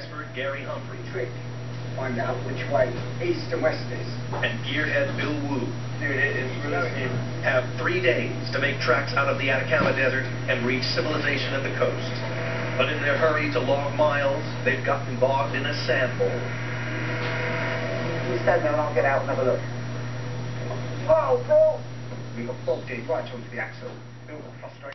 Expert Gary Humphrey, trick. Find out which way east and west is. and gearhead Bill Wu Dude, it is really have three days to make tracks out of the Atacama Desert and reach civilization at the coast. But in their hurry to log miles, they've gotten bogged in a sand bowl. You stand there and I'll get out and have a look. Oh, bro! We got bogged right onto the axle. It was.